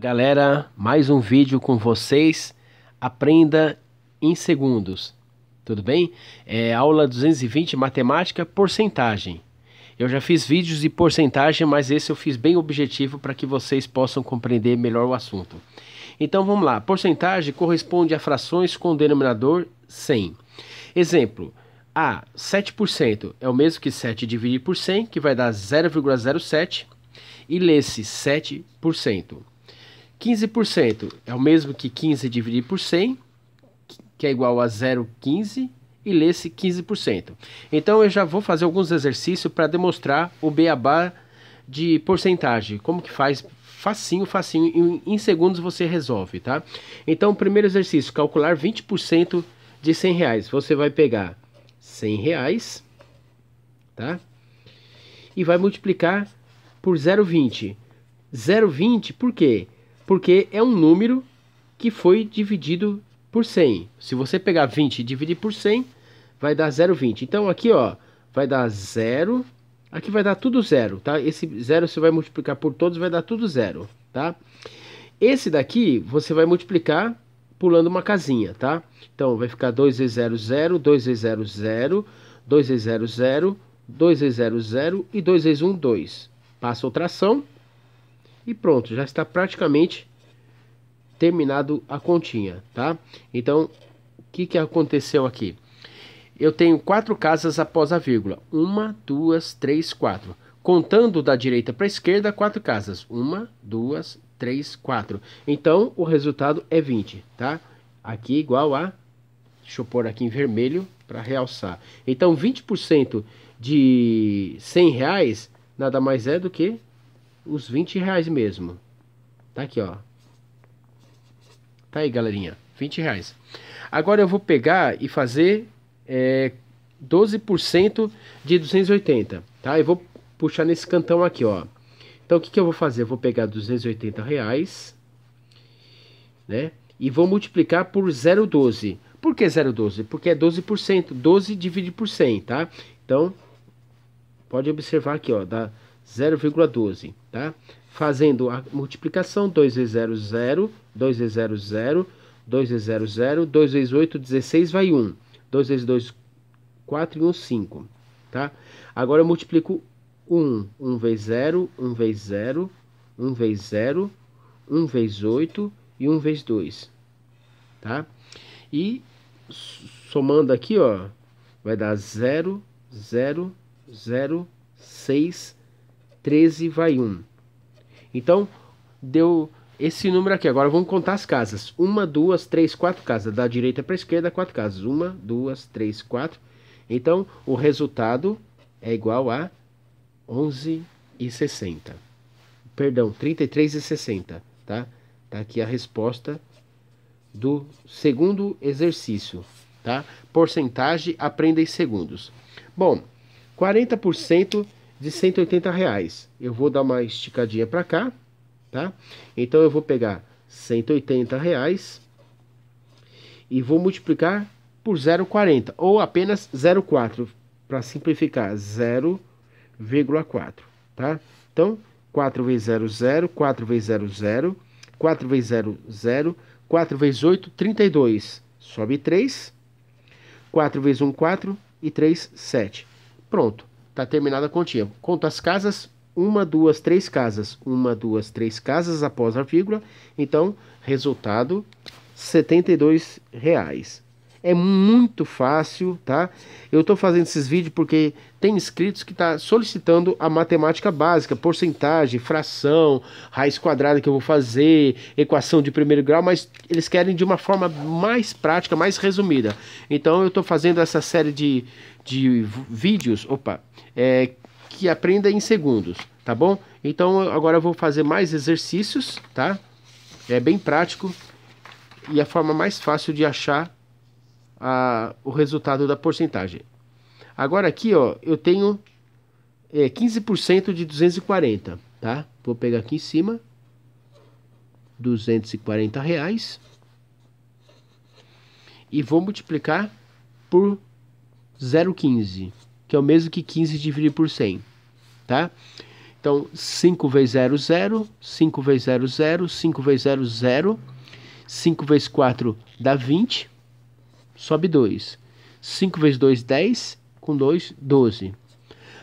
Galera, mais um vídeo com vocês. Aprenda em segundos. Tudo bem? É aula 220 matemática porcentagem. Eu já fiz vídeos de porcentagem, mas esse eu fiz bem objetivo para que vocês possam compreender melhor o assunto. Então vamos lá. Porcentagem corresponde a frações com denominador 100. Exemplo: A, 7% é o mesmo que 7 dividido por 100, que vai dar 0,07, e lê-se 7%. 15% é o mesmo que 15 dividido por 100, que é igual a 0,15, e lê-se 15%. Então eu já vou fazer alguns exercícios para demonstrar o beabá de porcentagem, como que faz facinho, facinho, em, em segundos você resolve, tá? Então, primeiro exercício, calcular 20% de 100 reais. Você vai pegar 100 reais, tá? E vai multiplicar por 0,20. 0,20 por quê? Porque é um número que foi dividido por 100. Se você pegar 20 e dividir por 100, vai dar 0,20. Então aqui, ó, vai dar 0, aqui vai dar tudo zero, tá? Esse zero você vai multiplicar por todos, vai dar tudo zero, tá? Esse daqui você vai multiplicar pulando uma casinha, tá? Então vai ficar 2 vezes 0, 0, 2 vezes 0, 0, 2 vezes 0, 0, 2 vezes 0, 0 e 2 vezes 1, 2. Passa outra ação e pronto, já está praticamente terminado a continha, tá? Então, o que, que aconteceu aqui? Eu tenho quatro casas após a vírgula. Uma, duas, três, quatro. Contando da direita para a esquerda, quatro casas. Uma, duas, três, quatro. Então, o resultado é 20, tá? Aqui igual a... Deixa eu pôr aqui em vermelho para realçar. Então, 20% de 100 reais nada mais é do que os 20 reais mesmo. Tá aqui, ó. Tá aí, galerinha. 20 reais. Agora eu vou pegar e fazer é, 12% de 280, tá? Eu vou puxar nesse cantão aqui, ó. Então, o que, que eu vou fazer? Eu vou pegar 280 reais, né? E vou multiplicar por 0,12. Por que 0,12? Porque é 12%. 12 dividido por 100, tá? Então, pode observar aqui, ó. Dá 0,12, tá? Fazendo a multiplicação, 2 vezes 0, 0, 2 vezes 0, 0, 2 vezes 0, 0, 2 vezes 8, 16, vai 1. 2 vezes 2, 4 e 1, 5, tá? Agora eu multiplico 1, 1 vezes 0, 1 vezes 0, 1 vezes 0, 1 vezes 8 e 1 vezes 2, tá? E somando aqui, ó, vai dar 0, 0, 0, 6, 13 vai 1. Então, deu esse número aqui. Agora vamos contar as casas. Uma, duas, três, quatro casas. Da direita para a esquerda, quatro casas. Uma, duas, três, quatro. Então, o resultado é igual a 11,60. Perdão, 33,60, tá? Tá aqui a resposta do segundo exercício, tá? Porcentagem, aprenda em segundos. Bom, 40% de 180 reais. Eu vou dar uma esticadinha para cá, tá? Então eu vou pegar 180 reais e vou multiplicar por 0,40 ou apenas 0,4 para simplificar 0,4, tá? Então 4 vezes 0, 0, 4 vezes 0, 0, 4 vezes 0, 0, 4 vezes 8, 32. Sobe 3, 4 vezes 1, 4 e 3, 7. Pronto. Tá terminada a continha. Conto as casas, uma, duas, três casas. Uma, duas, três casas após a vírgula. Então, resultado, 72 reais. É muito fácil, tá? Eu estou fazendo esses vídeos porque tem inscritos que tá solicitando a matemática básica, porcentagem, fração, raiz quadrada que eu vou fazer, equação de primeiro grau, mas eles querem de uma forma mais prática, mais resumida. Então eu estou fazendo essa série de, de vídeos, opa, é, que aprenda em segundos, tá bom? Então agora eu vou fazer mais exercícios, tá? É bem prático e a forma mais fácil de achar a, o resultado da porcentagem. Agora aqui, ó, eu tenho é, 15% de 240, tá? Vou pegar aqui em cima, 240 reais, e vou multiplicar por 0,15, que é o mesmo que 15 dividido por 100, tá? Então, 5 vezes 0, 0. 5 vezes 0, 0. 5 vezes 0, 0. 5 vezes 4 dá 20. Sobe 2. 5 vezes 2, 10. Com 2, 12.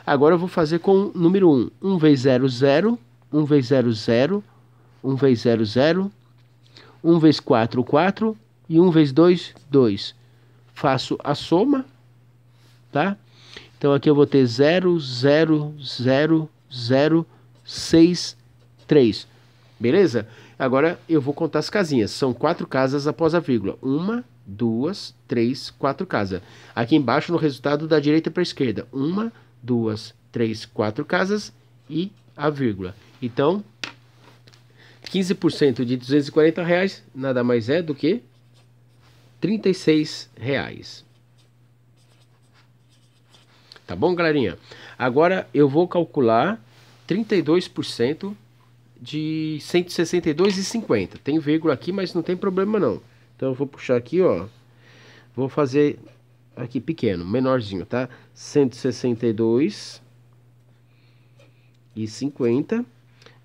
Agora eu vou fazer com o número 1. 1 vezes 0, 0. 1 vezes 0, 0. 1 vezes 0, 0. 1 vezes 4, 4. E 1 vezes 2, 2. Faço a soma, tá? Então aqui eu vou ter 0, 0, 0, 0, 6, 3. Beleza? Agora eu vou contar as casinhas. São quatro casas após a vírgula. Uma, duas, três, quatro casas. Aqui embaixo no resultado da direita para a esquerda. Uma, duas, três, quatro casas e a vírgula. Então, 15% de 240 reais nada mais é do que 36 reais. Tá bom, galerinha? Agora eu vou calcular 32% de 162,50. Tem vírgula aqui, mas não tem problema não. Então eu vou puxar aqui, ó. Vou fazer aqui pequeno, menorzinho, tá? 162 e 50.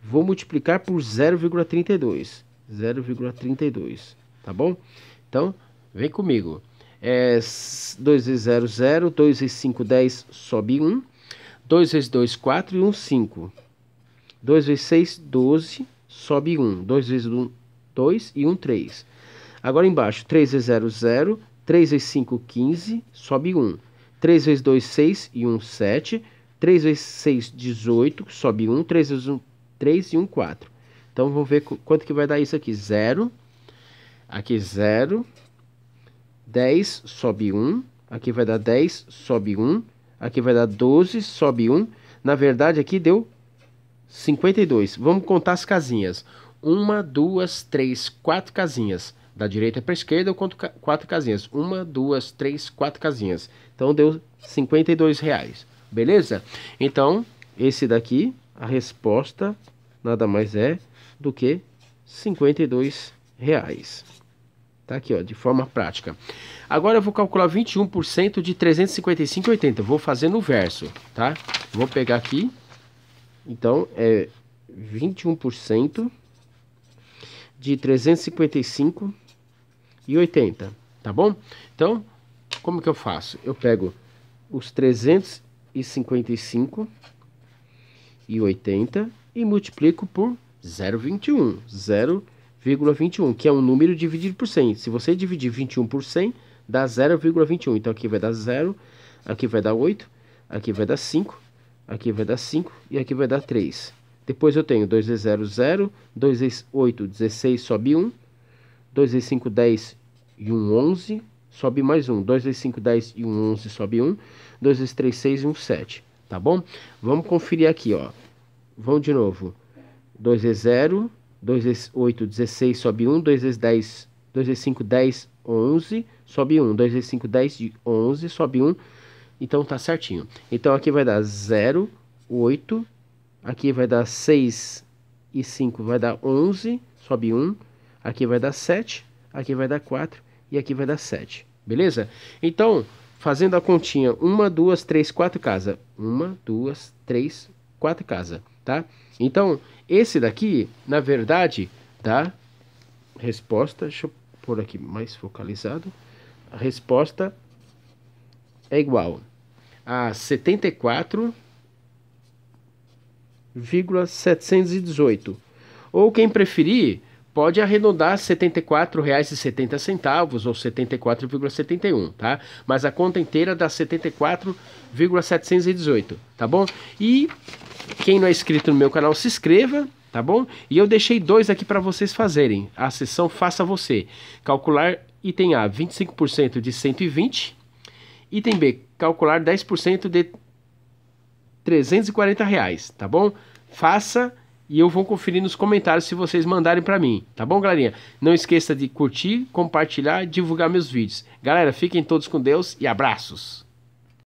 Vou multiplicar por 0,32. 0,32, tá bom? Então, vem comigo. É 2 vezes 0, 0. 2 vezes 5, 10, sobe 1. 2 vezes 2, 4 e 1, 5. 2 vezes 6, 12, sobe 1. 2 vezes 1, 2 e 1, 3. Agora embaixo, 3 vezes 0, 0. 3 vezes 5, 15, sobe 1. 3 vezes 2, 6 e 1, 7. 3 vezes 6, 18, sobe 1. 3 vezes 1, 3 e 1, 4. Então vamos ver quanto que vai dar isso aqui. 0. Aqui 0. 10, sobe 1. Aqui vai dar 10, sobe 1. Aqui vai dar 12, sobe 1. Na verdade, aqui deu 52. Vamos contar as casinhas. Uma, duas, três, quatro casinhas. Da direita para a esquerda eu conto quatro casinhas. Uma, duas, três, quatro casinhas. Então deu 52 reais. Beleza? Então, esse daqui, a resposta nada mais é do que 52 reais. Tá aqui, ó, de forma prática. Agora eu vou calcular 21% de 355,80. Vou fazer no verso, tá? Vou pegar aqui. Então, é 21% de 355,80, tá bom? Então, como que eu faço? Eu pego os 355 e 80 e multiplico por 0,21. 0,21. 0,21, que é um número dividido por 100. Se você dividir 21 por 100, dá 0,21. Então aqui vai dar 0, aqui vai dar 8, aqui vai dar 5, aqui vai dar 5 e aqui vai dar 3. Depois eu tenho 2 vezes 0, 0, 2 vezes 8, 16, sobe 1, 2 vezes 5, 10 e 1, 11, sobe mais 1. 2 vezes 5, 10 e 1, 11, sobe 1. 2 vezes 3, 6 e 1, 7. Tá bom? Vamos conferir aqui, ó. Vamos de novo. 2 vezes 0, 2 vezes 8, 16, sobe 1. 2 vezes 10, 2 vezes 5, 10, 11, sobe 1. 2 vezes 5, 10, 11, sobe 1. Então tá certinho. Então aqui vai dar 0, 8. Aqui vai dar 6 e 5 vai dar 11, sobe 1. Aqui vai dar 7. Aqui vai dar 4. E aqui vai dar 7. Beleza? Então, fazendo a continha, 1, 2, 3, 4 casas. 1, 2, 3, 4 casas, tá? Então, esse daqui, na verdade, dá resposta, deixa eu pôr aqui mais focalizado, a resposta é igual a 74,718. Ou quem preferir, pode arredondar R$ 74,70 ou 74,71, tá? Mas a conta inteira dá 74,718, tá bom? E quem não é inscrito no meu canal, se inscreva, tá bom? E eu deixei dois aqui para vocês fazerem. A sessão Faça Você. Calcular item A, 25% de 120. Item B, calcular 10% de 340 reais, tá bom? Faça e eu vou conferir nos comentários se vocês mandarem para mim, tá bom, galerinha? Não esqueça de curtir, compartilhar divulgar meus vídeos. Galera, fiquem todos com Deus e abraços!